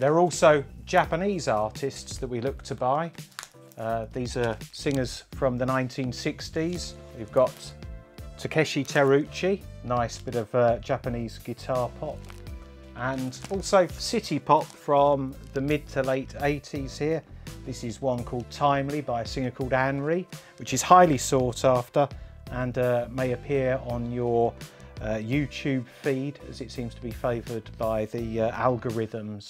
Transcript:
There are also Japanese artists that we look to buy. Uh, these are singers from the 1960s. We've got Takeshi Terauchi, nice bit of uh, Japanese guitar pop. And also city pop from the mid to late 80s here. This is one called Timely by a singer called Anri, which is highly sought after and uh, may appear on your uh, YouTube feed as it seems to be favoured by the uh, algorithms.